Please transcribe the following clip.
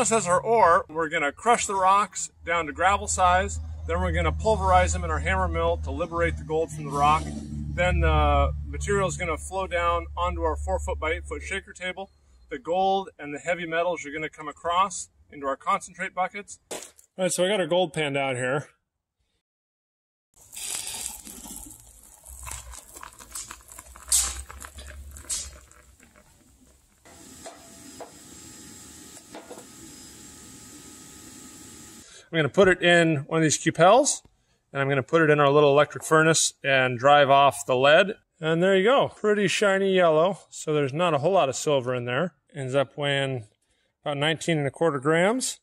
process our ore, we're going to crush the rocks down to gravel size. Then we're going to pulverize them in our hammer mill to liberate the gold from the rock. Then the material is going to flow down onto our four foot by eight foot shaker table. The gold and the heavy metals are going to come across into our concentrate buckets. All right, so I got our gold pan down here. I'm going to put it in one of these cupels and I'm going to put it in our little electric furnace and drive off the lead. And there you go. Pretty shiny yellow. So there's not a whole lot of silver in there. Ends up weighing about 19 and a quarter grams.